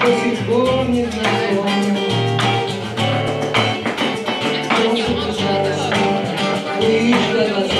Кто чуть помнит на Кто чуть жалость